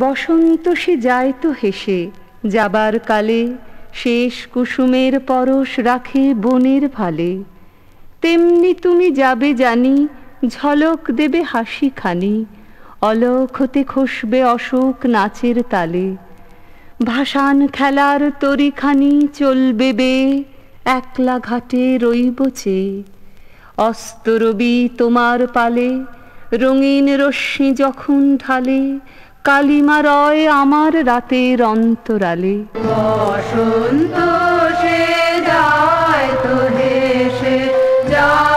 বসন্ত সে যায় তো হেসে, যাবার কালে শেষ কুসুমের পরশ রাখে বনের ভালে। তেমনি তুমি যাবে জানি, ঝলক দেবে হাসি খানি অলখ হতে খসবে অশোক নাচের তালে। ভাসান খেলার তরিখানি চলবে বে, একলা ঘাটে রইব চেয়ে অস্তরবি তোমার পালে, রঙিন রশ্মি যখন ঢালে কালিমা রয় আমার রাতের অন্তরালে। বসন্ত সে যায় তো হেসে যায়